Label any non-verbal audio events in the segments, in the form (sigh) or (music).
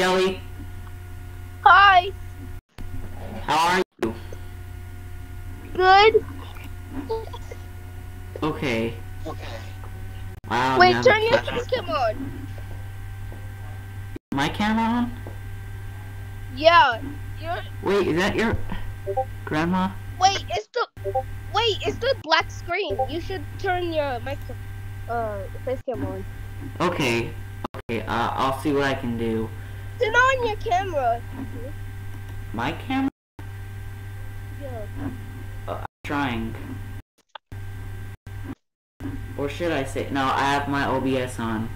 Jelly. Hi. How are you? Good. Okay. Okay. Wow. Wait, have turn your camera- cam on. My camera on? Yeah. You're, Wait, is that your grandma? wait, it's the wait, it's the black screen. You should turn your mic uh face cam on. Okay. Okay. Uh, I'll see what I can do. Turn on your camera. My camera? Yeah. Uh, I'm trying. Or should I say? No, I have my OBS on.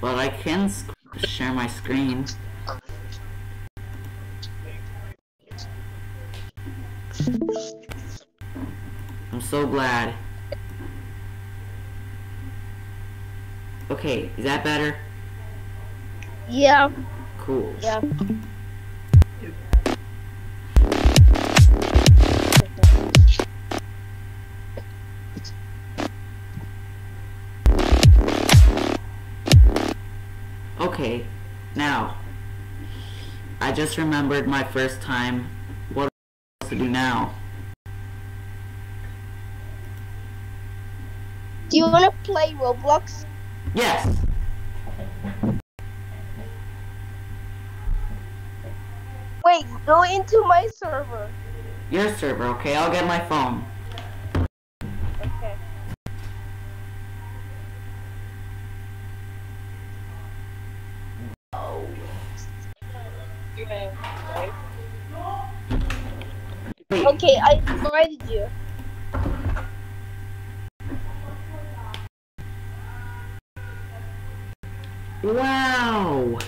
But I can sc- share my screen. I'm so glad. Okay, is that better? Yeah. Cool. Yeah. Okay, now, I just remembered my first time. What am I supposed to do now? Do you wanna play Roblox? Yes! Wait, go into my server. Your server, okay? I'll get my phone. Okay. Wait, Okay, I invited you. wow!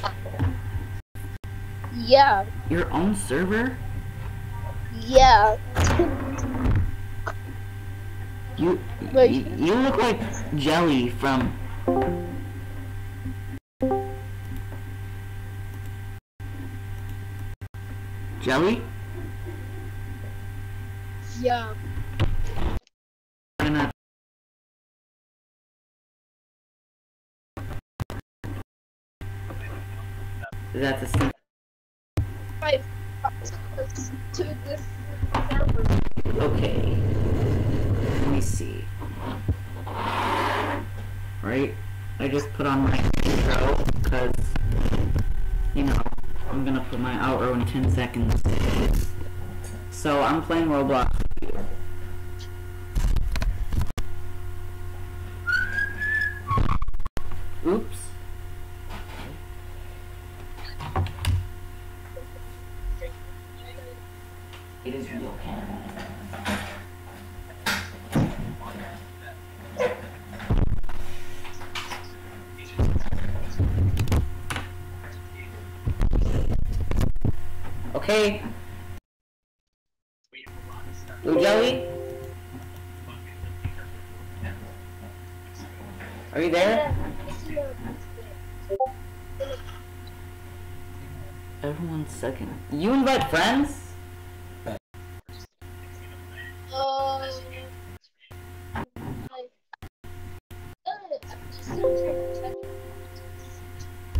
Yeah. Your own server? Yeah. You, Wait. you, you look like Jelly from... Jelly? Yeah. That's a sim- I to this server. Okay. Let me see. Right? I just put on my intro because, you know, I'm gonna put my outro in 10 seconds. So I'm playing Roblox with you. Oops. It is real camera. Okay. Jelly? Are you there? Everyone's second. You invite friends?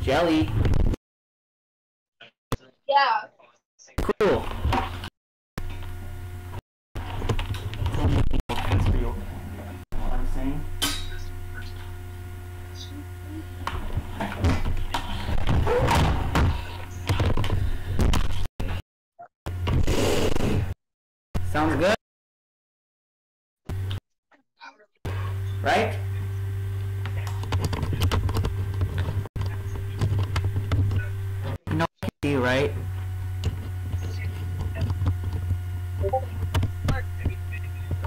Jelly. yeah. Cool. Sounds good? Right? You know do, right?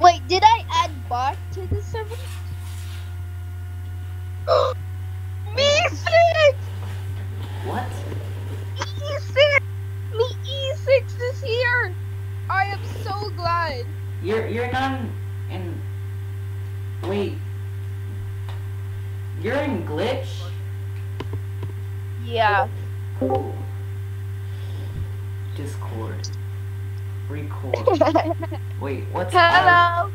Wait, did I add bot to the server? Me six! What? E6! Me E6 is here! I am so glad. You're you're not in, in wait. You're in glitch? Yeah. Cool. Discord. Record. (laughs) Wait, what's uh, Hello.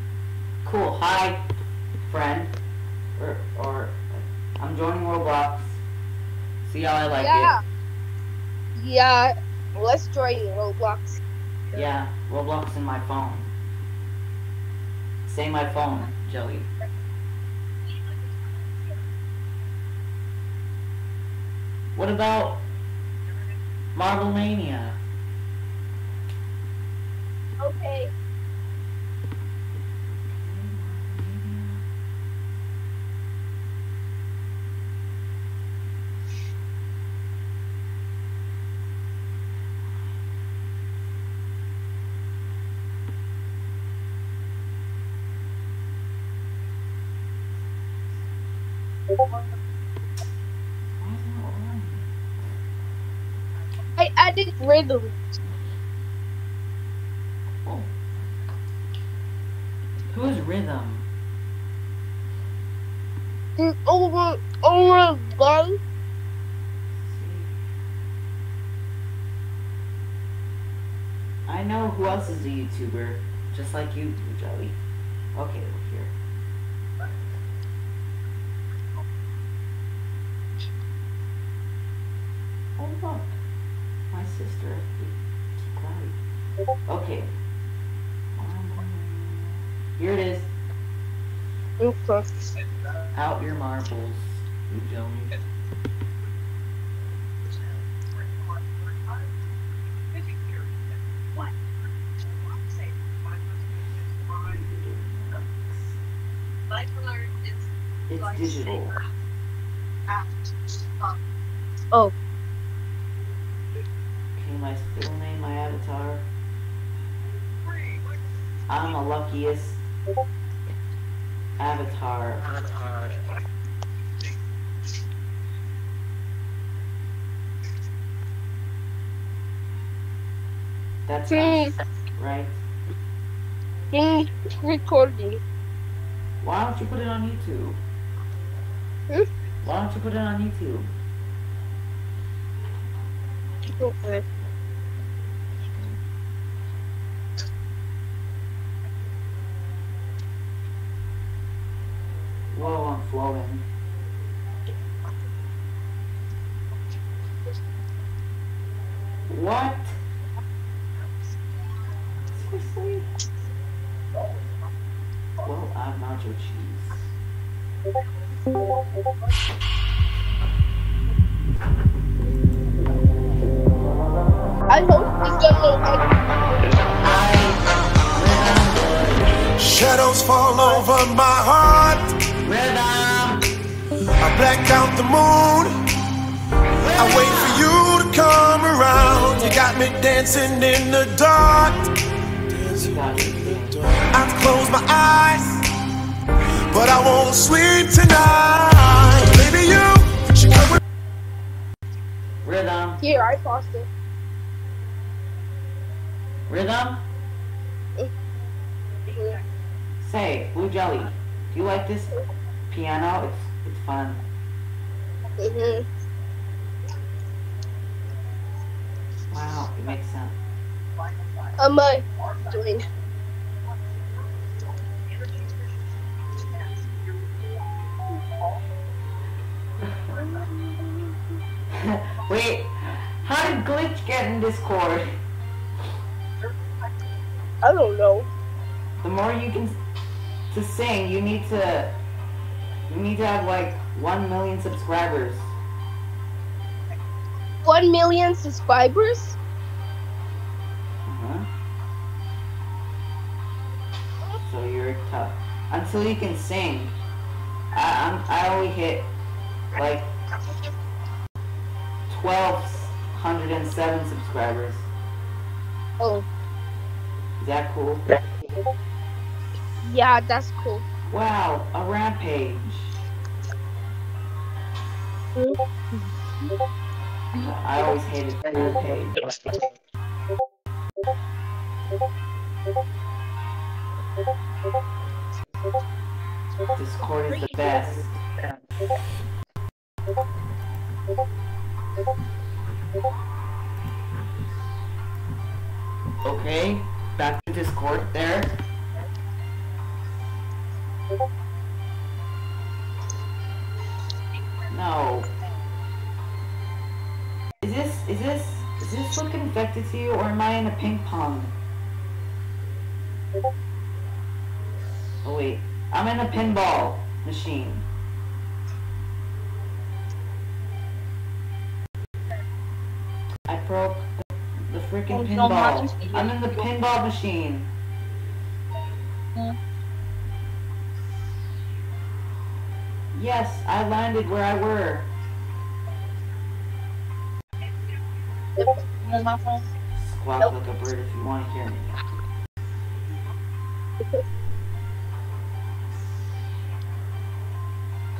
cool. Hi, friend. or or I'm joining Roblox. See how I like yeah. Yeah. Let's join Roblox. Yeah, Roblox in my phone. Say my phone, Joey. What about Marble Mania? Okay. I added rhythm. Oh. Who is Rhythm? Mm, Over over one. I know who else is a YouTuber, just like you, do, Joey. Okay, look here. Oh look, my sister. Keep. Okay. Um, here it is. Okay. Out your marbles, you Joey. It's digital. Oh. Okay, my still name, my avatar. I'm the luckiest avatar. That's us, right? Mm, recording. Why don't you put it on YouTube? Hmm? Why don't you put it on YouTube? Okay. Whoa, I'm flowing. What? Seriously? Well, I'm nacho cheese. I hope we get no like Shadows fall over my heart. rhythm. I black out the moon. I wait for you to come around. You got me dancing in the dark. You got. I close my eyes, but I won't sleep tonight. Baby, you should come with Rhythm. here. I paused it. Rhythm. Say, Blue Jelly. Do you like this piano? It's it's fun. Mhm. Wow, it makes sense. I'm uh, doing. Wait, how did Glitch get in Discord? I don't know. The more you can to sing, you need to you need to have like one million subscribers. One million subscribers. Uh-huh. So you're tough until you can sing. I I'm, I only hit like twelve hundred and seven subscribers. Oh, Is that cool? yeah, that's cool. Wow, a rampage. Mm-hmm. I always hated rampage. Discord is the best. Okay, back to Discord there. No. Is this is this is this look infected to you or am I in a ping pong? Oh wait. I'm in a pinball machine. Freaking pinball. I'm in the pinball machine. Yes, I landed where I were. Squawk like a bird if you want to hear me.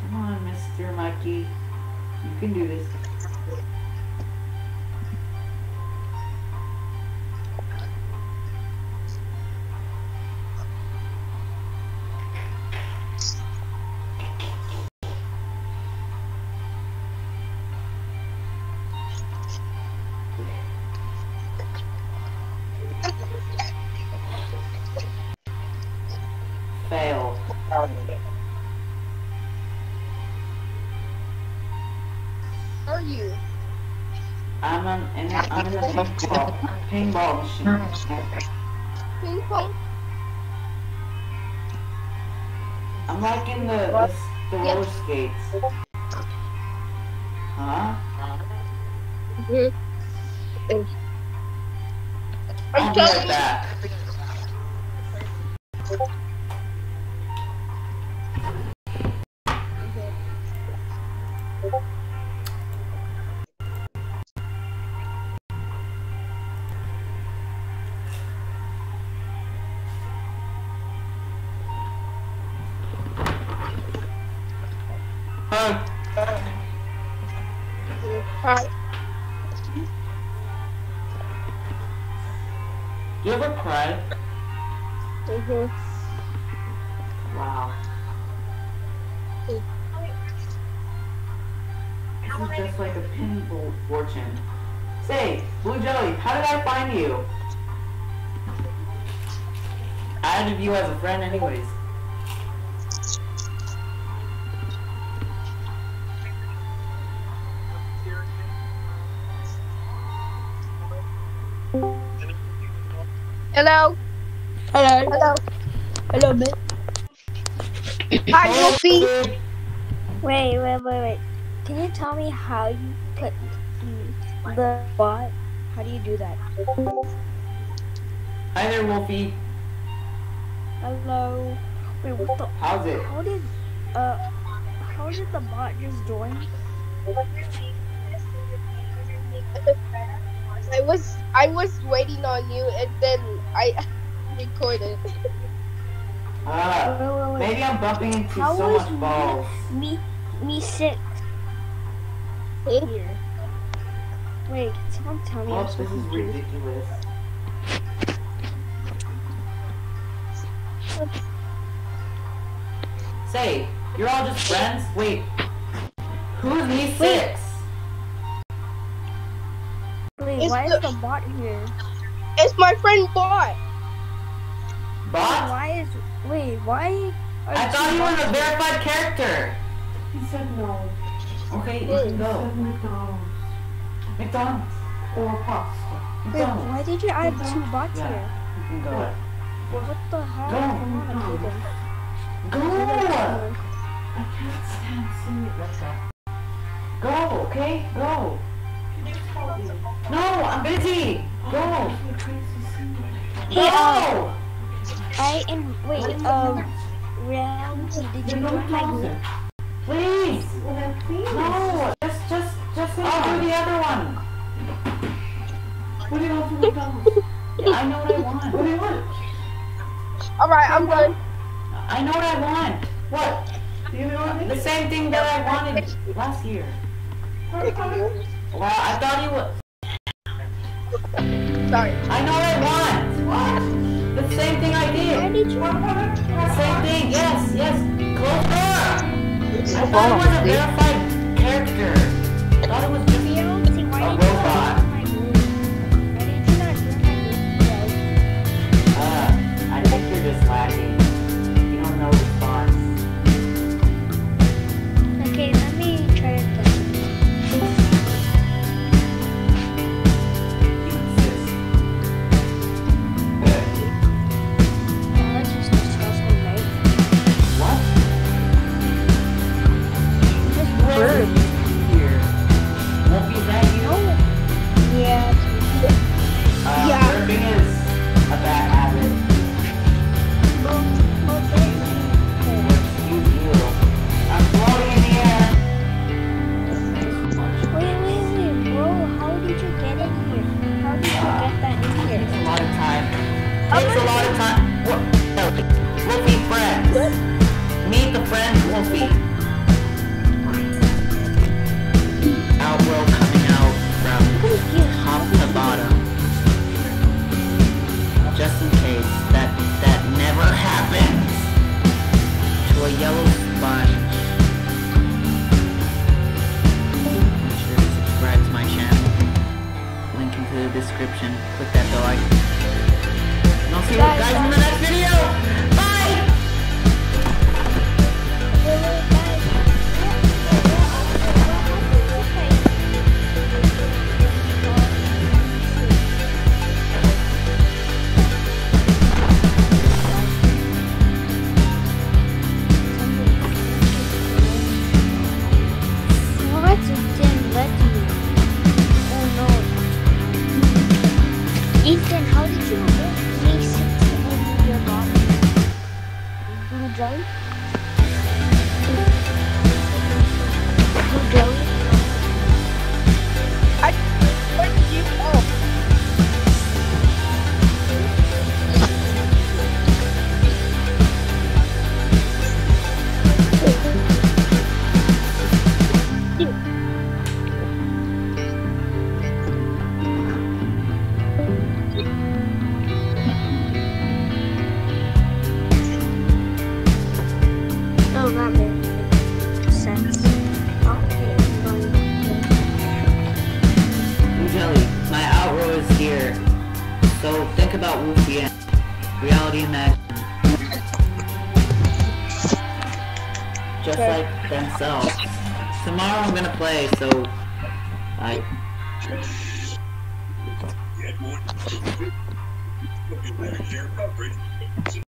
Come on, Mr. Mikey. You can do this. I'm on, in, the pinball, pinball. Ping pong? I'm like in the, the, the Yeah. roller skates. Huh? Mm-hmm. I'll I'm right back. You ever cry? Mm-hmm. Wow. This is just like a pinball fortune. Say, Blue Jelly, how did I find you? I added you as a friend anyways. Hello? Hello. Hello? Hello, mate. Hi, Wolfy. Wait, wait, wait, wait. Can you tell me how you put the, the bot? How do you do that? Hi there, Wolfy. Hello. Wait, what the? How's it? How did uh? How did the bot just join? I was I was waiting on you and then I recorded. Uh, Wait, wait, wait. maybe I'm bumping into How so was much balls. Me, me six Hmm? here. Wait, can someone tell me? Oh, I'm so this is confused. ridiculous. Say, you're all just friends? Wait, who's me six? Wait, It's why the- is the bot here? It's my friend Bot. Bot? Why is wait? Why? Are I two thought you were a verified character. He said no. Okay, you can go. Said McDonald's McDonald's. or pasta. Wait, why did you add two bots Yeah. here? You can go. What the hell? Go. Come on, Keegan. Go! I can't stand seeing it like that. Go, okay? Go. No, I'm busy. Go. You're crazy seeing it. Hey, uh, I and wait, um, Ramsey, did you join my group? Please. Well then please. No, just, just, just, I'll do the other one. What do you want from McDonald's? (laughs) Yeah, I know what I want. What want. do you want? Alright, I'm done. I know what I want. What? Do you know what I The same thing that I wanted last year. Well, I thought you was. Sorry. I know what I want. What? The same thing I did. did you? Same thing. Yes, yes. Close door. I thought it was a verified character. I thought it was just A robot. Description. Click that So